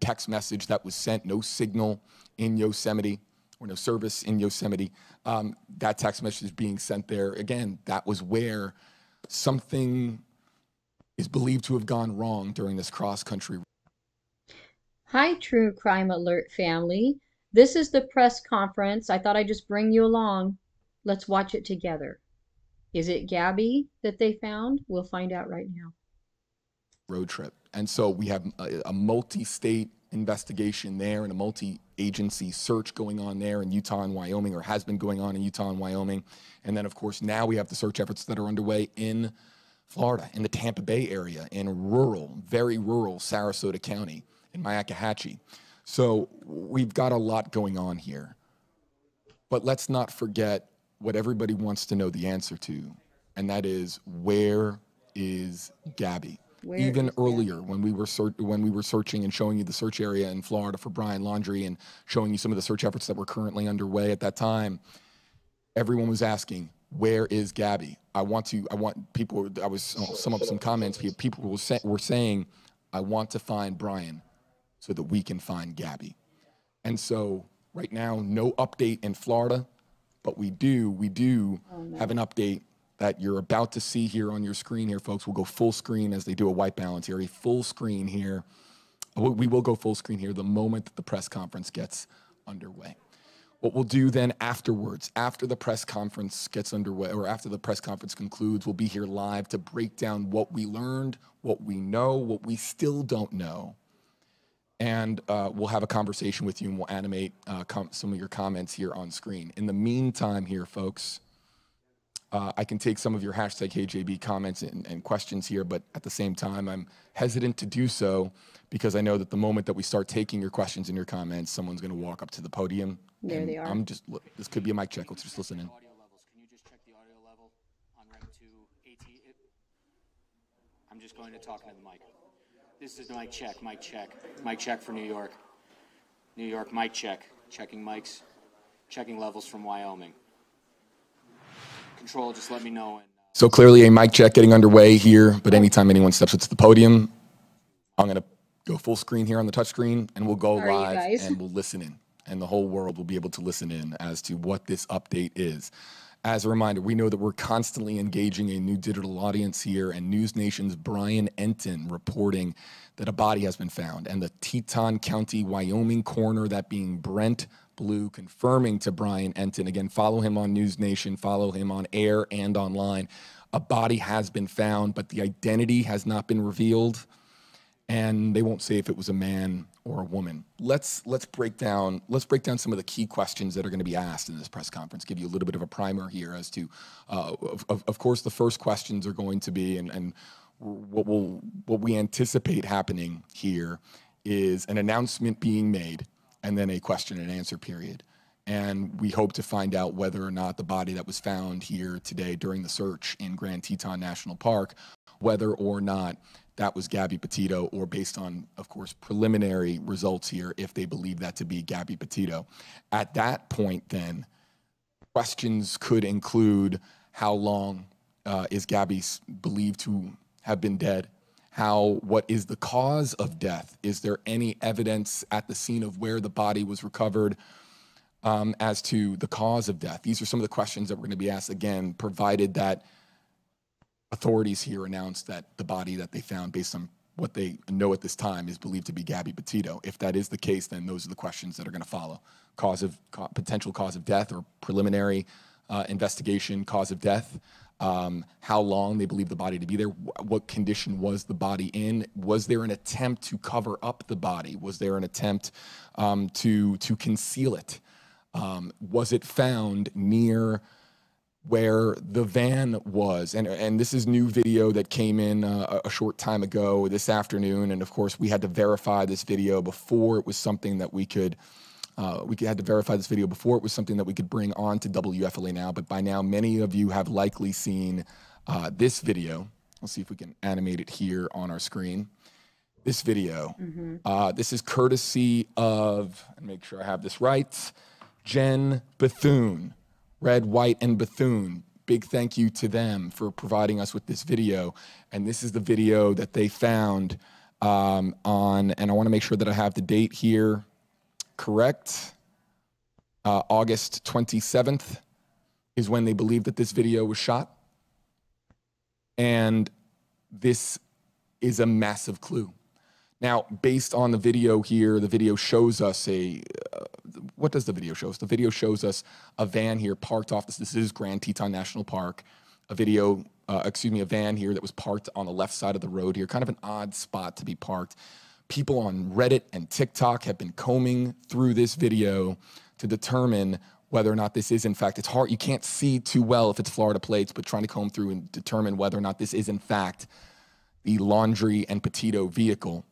text message that was sent, no signal in Yosemite or no service in Yosemite. Um, that text message being sent there, again, that was where something is believed to have gone wrong during this cross country. Hi, True Crime Alert family. This is the press conference. I thought I'd just bring you along. Let's watch it together. Is it Gabby that they found? We'll find out right now. Road trip. And so we have a, a multi state investigation there and a multi agency search going on there in Utah and Wyoming, or has been going on in Utah and Wyoming. And then, of course, now we have the search efforts that are underway in Florida, in the Tampa Bay area, in rural, very rural Sarasota County, in Myakkahatchee. So we've got a lot going on here. But let's not forget what everybody wants to know the answer to, and that is where is Gabby? Where Even earlier, Gabby? when we were ser- when we were searching and showing you the search area in Florida for Brian Laundrie and showing you some of the search efforts that were currently underway at that time, everyone was asking, "Where is Gabby?" I want to. I want people. I was I'll sum up some comments. People were, say, were saying, "I want to find Brian, so that we can find Gabby." And so right now, no update in Florida, but we do we do oh, have an update that you're about to see here on your screen here, folks. We'll go full screen as they do a white balance here, a full screen here. We will go full screen here the moment that the press conference gets underway. What we'll do then afterwards, after the press conference gets underway, or after the press conference concludes, we'll be here live to break down what we learned, what we know, what we still don't know. And uh, we'll have a conversation with you and we'll animate uh, some of your comments here on screen. In the meantime, here, folks, uh, I can take some of your hashtag KJB comments and, and questions here, but at the same time, I'm hesitant to do so because I know that the moment that we start taking your questions and your comments, someone's going to walk up to the podium. There they are. I'm just, look, this could be a mic check. Let's just listen in. Audio levels, can you just check the audio level on REM 2 AT? It- I'm just going to talk into the mic. This is the mic check, mic check, mic check for New York. New York, mic check, checking mics, checking levels from Wyoming. Control, just let me know. And, uh, So clearly a mic check getting underway here, but anytime anyone steps up to the podium, I'm going to go full screen here on the touchscreen and we'll go Sorry, live and we'll listen in. And the whole world will be able to listen in as to what this update is. As a reminder, we know that we're constantly engaging a new digital audience here, and News Nation's Brian Entin reporting that a body has been found, and the Teton County, Wyoming coroner, that being Brent Blue, confirming to Brian Entin. Again, follow him on News Nation, follow him on air and online. A body has been found, but the identity has not been revealed and they won't say if it was a man or a woman. Let's let's break down let's break down some of the key questions that are going to be asked in this press conference. Give you a little bit of a primer here as to, uh, of, of, of course, the first questions are going to be and and what will what we anticipate happening here is an announcement being made and then a question and answer period. And we hope to find out whether or not the body that was found here today during the search in Grand Teton National Park, whether or not that was Gabby Petito, or based on, of course, preliminary results here, if they believe that to be Gabby Petito. At that point, then, questions could include how long uh, is Gabby believed to have been dead? How, what is the cause of death? Is there any evidence at the scene of where the body was recovered um, as to the cause of death? These are some of the questions that we're going to be asked again, provided that authorities here announced that the body that they found, based on what they know at this time, is believed to be Gabby Petito. If that is the case, then those are the questions that are going to follow: cause of ca- potential cause of death or preliminary uh, investigation, cause of death. Um, how long they believe the body to be there? wh- What condition was the body in? Was there an attempt to cover up the body? Was there an attempt um, to to conceal it? Um, was it found near? Where the van was. And and this is new video that came in uh, a short time ago this afternoon. And of course we had to verify this video before it was something that we could uh, we had to verify this video before it was something that we could bring on to WFLA now. But by now many of you have likely seen uh, this video. Let's see if we can animate it here on our screen. This video. Uh, this is courtesy of and make sure I have this right Jen Bethune Red, White, and Bethune. Big thank you to them for providing us with this video. And this is the video that they found um, on, and I want to make sure that I have the date here correct. Uh, August 27th is when they believe that this video was shot. And this is a massive clue. Now, based on the video here, the video shows us a. What does the video show us? The video shows us a van here parked off. This, this is Grand Teton National Park. A video, uh, excuse me, a van here that was parked on the left side of the road here. Kind of an odd spot to be parked. People on Reddit and TikTok have been combing through this video to determine whether or not this is in fact it's hard you can't see too well if it's florida plates but trying to comb through and determine whether or not this is in fact the Laundrie and petito vehicle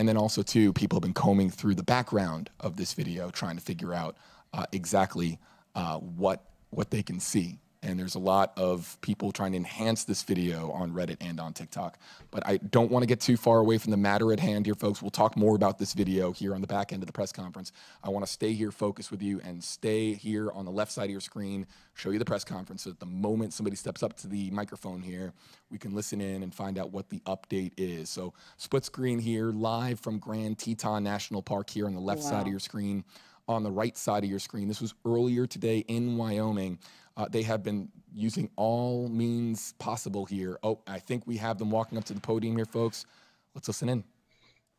and then also too people have been combing through the background of this video trying to figure out uh, exactly uh, what what they can see and there's a lot of people trying to enhance this video on Reddit and on TikTok. But I don't want to get too far away from the matter at hand here, folks. We'll talk more about this video here on the back end of the press conference. I want to stay here focused with you and stay here on the left side of your screen, show you the press conference so that the moment somebody steps up to the microphone here, we can listen in and find out what the update is. So split screen here, live from Grand Teton National Park here on the left wow. side of your screen. On the right side of your screen. This was earlier today in Wyoming. Uh, they have been using all means possible here. Oh, I think we have them walking up to the podium here, folks. Let's listen in.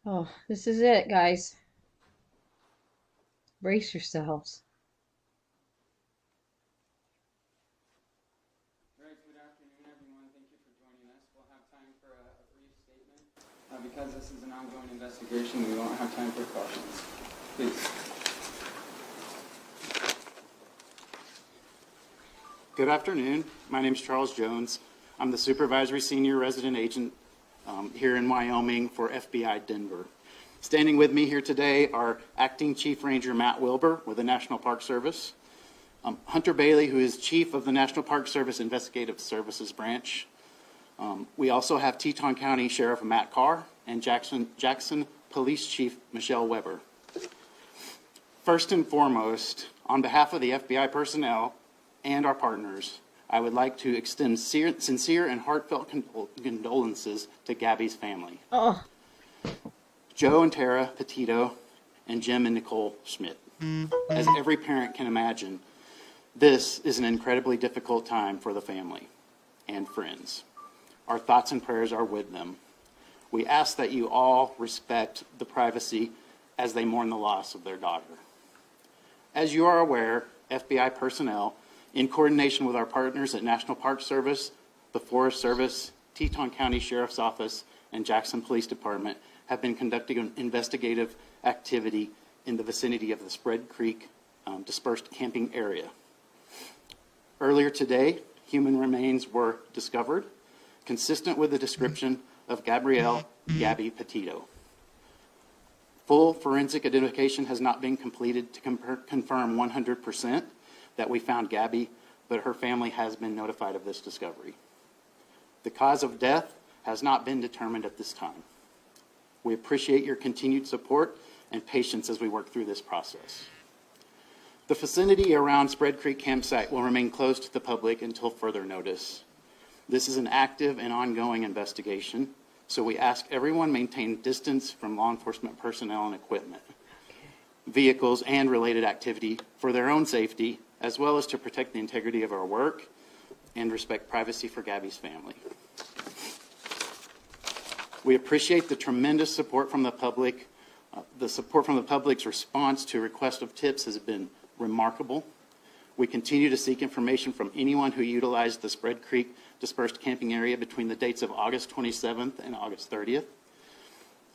Oh, this is it, guys. Brace yourselves. Thanks for having everyone thank you for joining us we'll have time for a brief statement uh, because this is an ongoing investigation, we won't have time for questions. Please. Good afternoon. My name is Charles Jones. I'm the Supervisory Senior Resident Agent um, here in Wyoming for FBI Denver. Standing with me here today are Acting Chief Ranger Matt Wilbur with the National Park Service, um, Hunter Bailey, who is Chief of the National Park Service Investigative Services Branch. Um, we also have Teton County Sheriff Matt Carr and Jackson, Jackson Police Chief Michelle Weber. First and foremost, on behalf of the FBI personnel, and our partners, I would like to extend sincere and heartfelt condolences to Gabby's family. Oh. Joe and Tara Petito, and Jim and Nicole Schmidt. Mm-hmm. As every parent can imagine, this is an incredibly difficult time for the family and friends. Our thoughts and prayers are with them. We ask that you all respect the privacy as they mourn the loss of their daughter. As you are aware, FBI personnel in coordination with our partners at National Park Service, the Forest Service, Teton County Sheriff's Office, and Jackson Police Department, have been conducting an investigative activity in the vicinity of the Spread Creek um, dispersed camping area. Earlier today, human remains were discovered, consistent with the description of Gabrielle Gabby Petito. Full forensic identification has not been completed to confirm 100 percent that we found Gabby, but her family has been notified of this discovery. The cause of death has not been determined at this time. We appreciate your continued support and patience as we work through this process. The vicinity around Spread Creek campsite will remain closed to the public until further notice. This is an active and ongoing investigation, so we ask everyone maintain distance from law enforcement personnel and equipment, vehicles, and related activity for their own safety as well as to protect the integrity of our work and respect privacy for Gabby's family. We appreciate the tremendous support from the public. Uh, the support from the public's response to request of tips has been remarkable. We continue to seek information from anyone who utilized the Spread Creek dispersed camping area between the dates of August 27th and August 30th.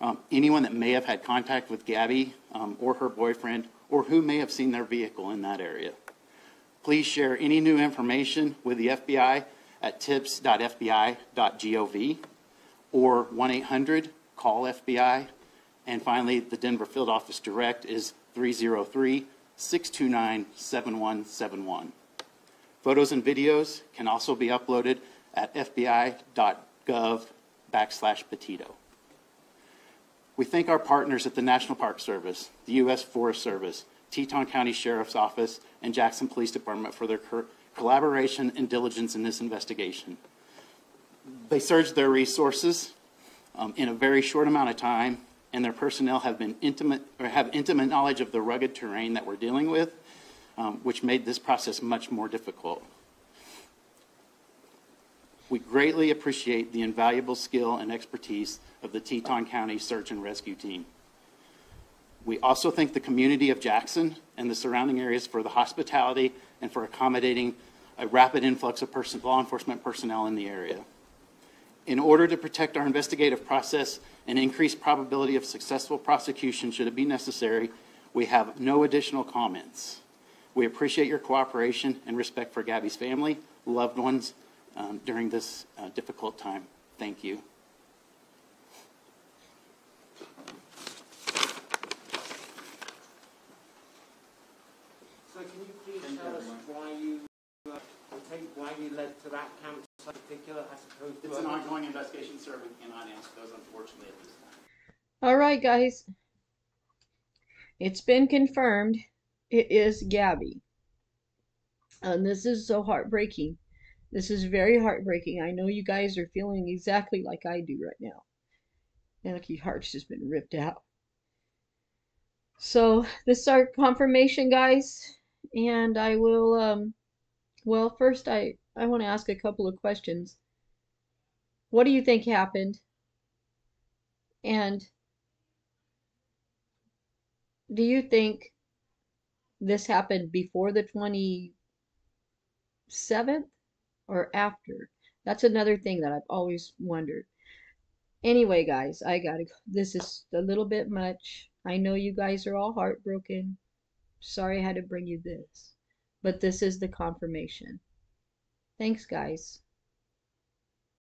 Um, anyone that may have had contact with Gabby um, or her boyfriend or who may have seen their vehicle in that area. Please share any new information with the FBI at tips.fbi.gov or 1 800 call FBI. And finally, the Denver Field Office Direct is 303 629 7171. Photos and videos can also be uploaded at fbi.gov backslash petito. We thank our partners at the National Park Service, the U.S. Forest Service, Teton County Sheriff's Office, and Jackson Police Department for their collaboration and diligence in this investigation. They surged their resources um, in a very short amount of time, and their personnel have been intimate, or have intimate knowledge of the rugged terrain that we're dealing with, um, which made this process much more difficult. We greatly appreciate the invaluable skill and expertise of the Teton County Search and Rescue Team. We also thank the community of Jackson and the surrounding areas for the hospitality and for accommodating a rapid influx of person, law enforcement personnel in the area. In order to protect our investigative process and increase probability of successful prosecution should it be necessary, we have no additional comments. We appreciate your cooperation and respect for Gabby's family, loved ones um, during this uh, difficult time. Thank you. So can you please tell us why you, uh, why you led to that campsite in particular as opposed to It's an ongoing investigation, sir. We cannot answer those unfortunately at this time. All right, guys. It's been confirmed. It is Gabby. And this is so heartbreaking. This is very heartbreaking. I know you guys are feeling exactly like I do right now. And like heart's just been ripped out. So this is our confirmation, guys. And I will um well first I I want to ask a couple of questions. What do you think happened? And do you think this happened before the 27th or after? That's another thing that I've always wondered. Anyway, guys, I gotta go. This is a little bit much. I know you guys are all heartbroken. Sorry I had to bring you this. But this is the confirmation. Thanks, guys.